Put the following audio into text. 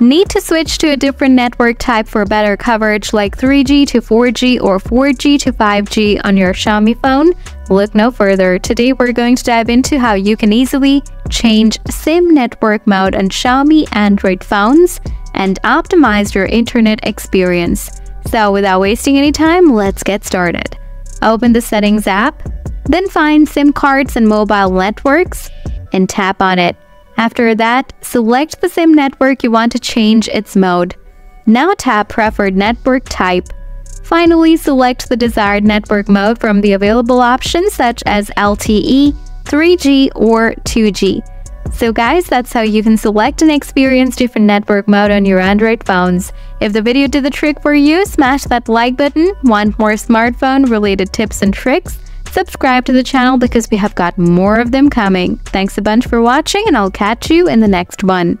Need to switch to a different network type for better coverage like 3G to 4G or 4G to 5G on your Xiaomi phone? Look no further. Today we're going to dive into how you can easily change SIM network mode on Xiaomi Android phones and optimize your internet experience. So without wasting any time, let's get started. Open the Settings app, then find SIM cards and mobile networks and tap on it. After that, select the SIM network you want to change its mode. Now tap Preferred Network Type. Finally, select the desired network mode from the available options such as LTE, 3G, or 2G. So guys, that's how you can select and experience different network mode on your Android phones. If the video did the trick for you, smash that like button. Want more smartphone related tips and tricks? Subscribe to the channel because we have got more of them coming. Thanks a bunch for watching and I'll catch you in the next one.